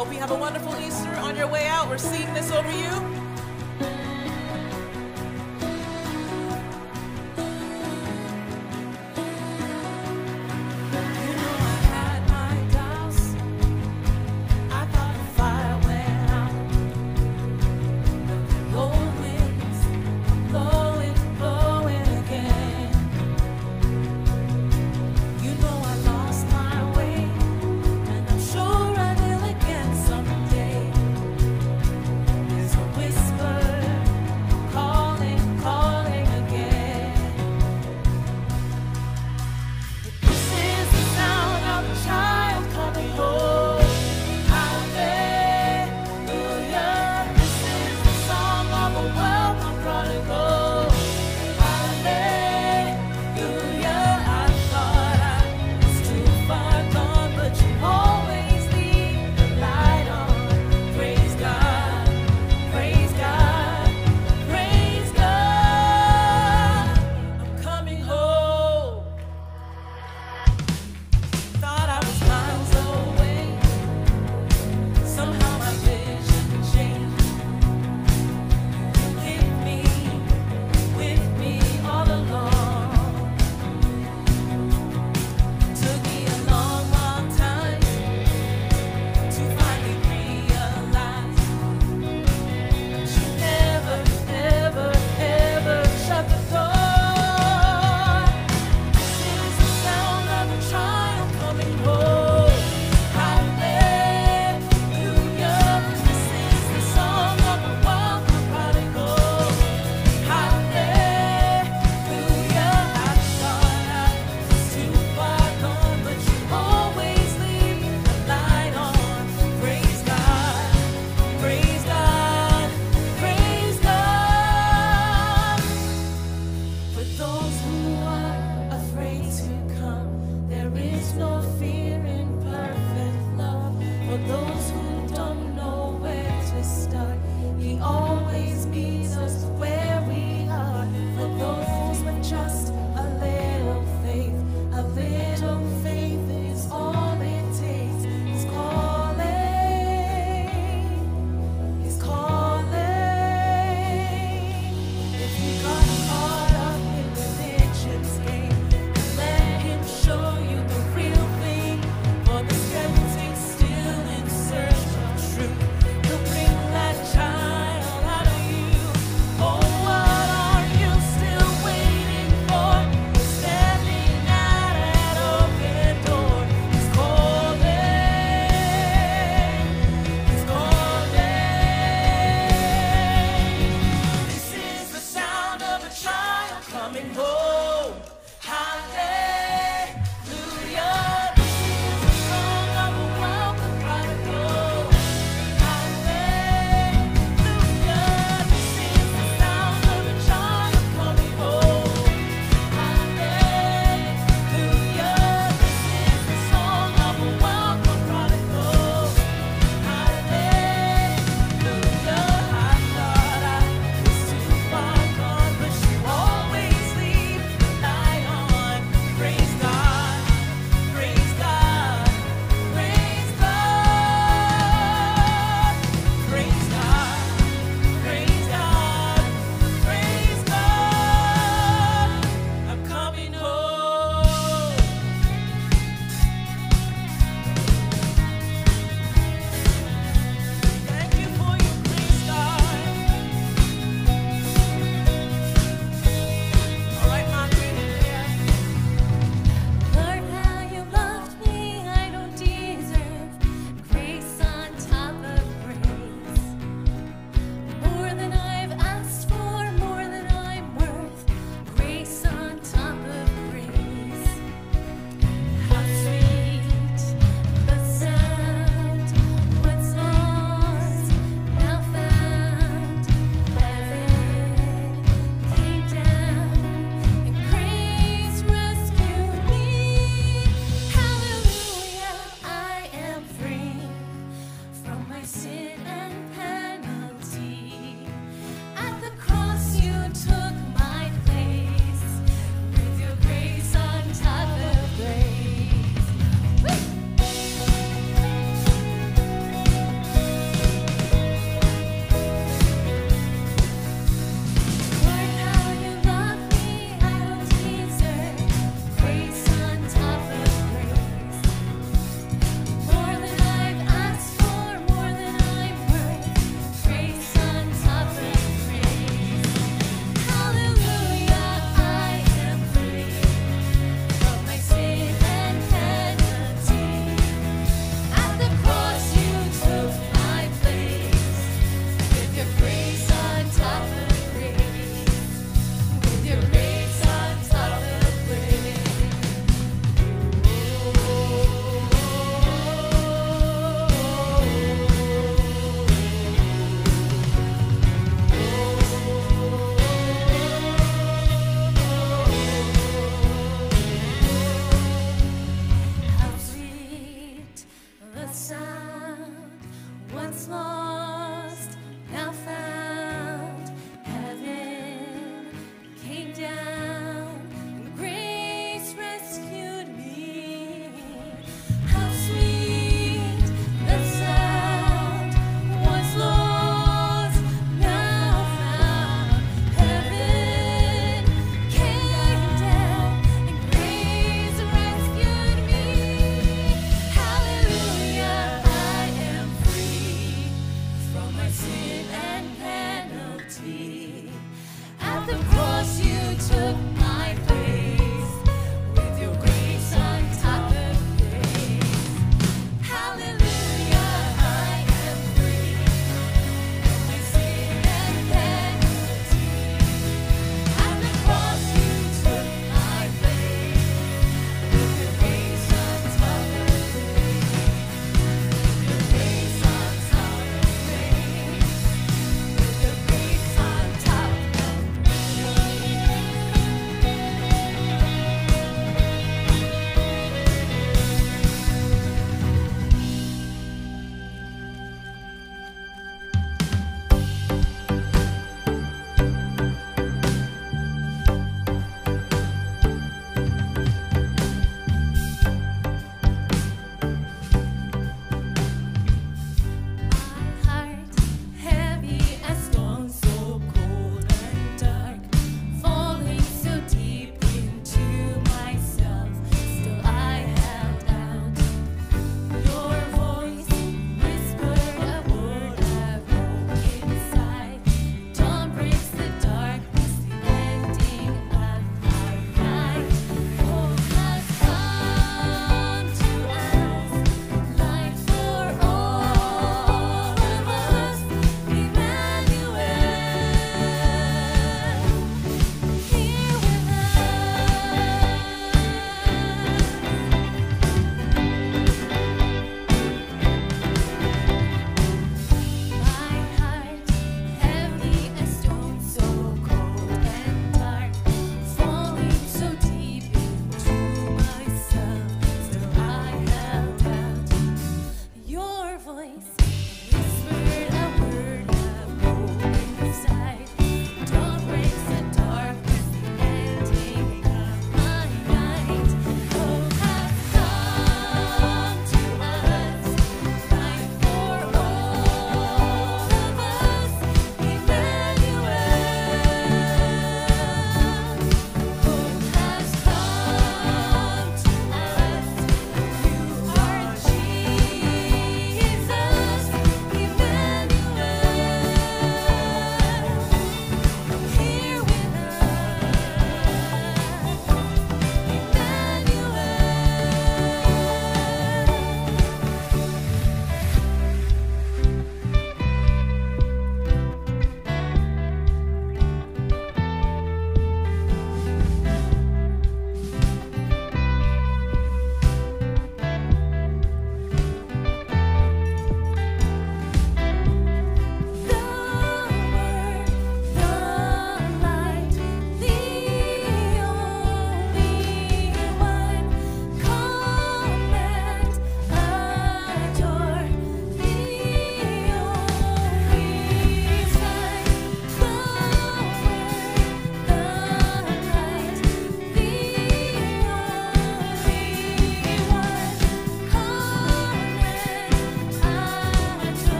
hope you have a wonderful Easter on your way out. We're seeing this over you.